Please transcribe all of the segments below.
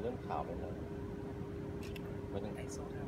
เริ่มข่าวไปแล้วไม่ต้องไอโซ่อ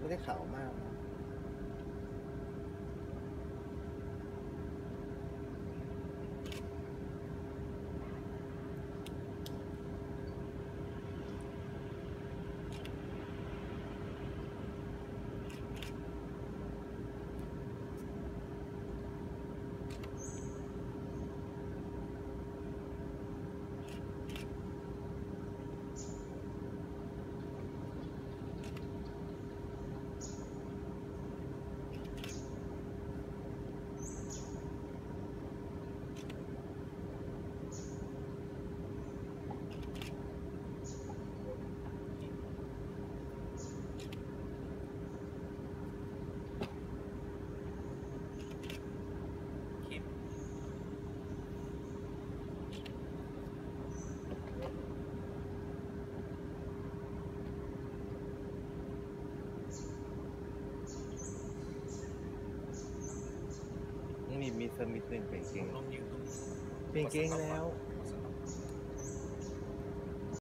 ๊ะ ไม่ได้ขาวมากนะ มีมีสมิธหนึ่งเป็นเก่งยืนตรงเป็นเกงแล้ว